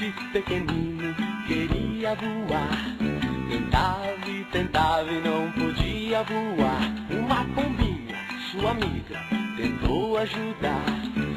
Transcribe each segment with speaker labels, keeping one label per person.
Speaker 1: mamute pequenino queria voar. Tentava e tentava e não podia voar. Uma pombinha, sua amiga, tentou ajudar.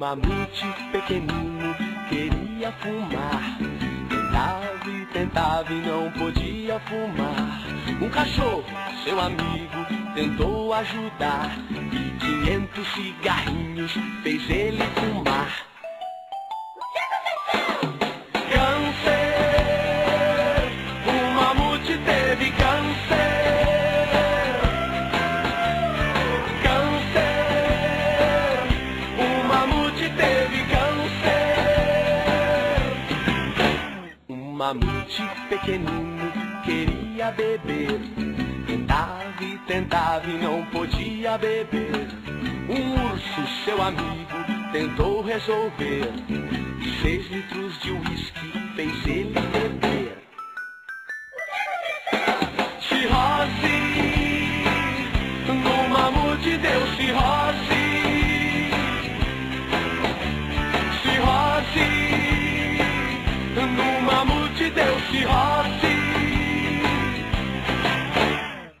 Speaker 1: Mamute pequenino queria fumar. Tentava e tentava e não podia fumar. Um cachorro, seu amigo, tentou ajudar. E 500 cigarrinhos fez ele fumar. Mamute pequenino queria beber. Tentava e tentava e não podia beber. Um urso, seu amigo, tentou resolver. Seis litros de uísque fez ele beber. Mamute deu cirrose.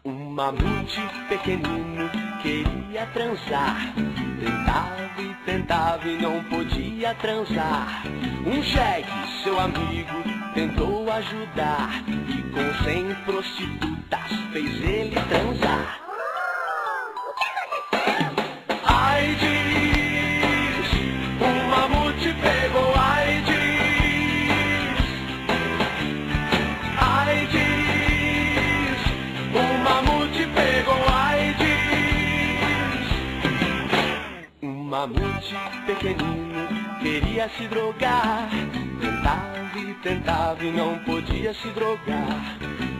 Speaker 1: Um mamute pequenino queria transar. Tentava e tentava e não podia transar. Um jegue, seu amigo, tentou ajudar. E com cem prostitutas fez ele transar. Mamute pequenino queria se drogar. Tentava e tentava e não podia se drogar.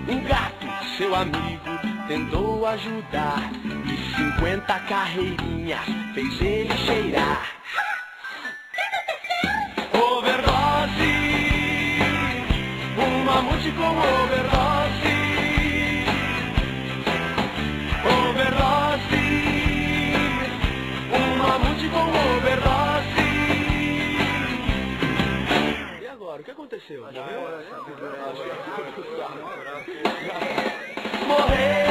Speaker 1: Um gato, seu amigo, tentou ajudar. E 50 carreirinhas fez ele cheirar. Overdose, um mamute com overdose. Agora, o que aconteceu? Morreu, o mamute morreu.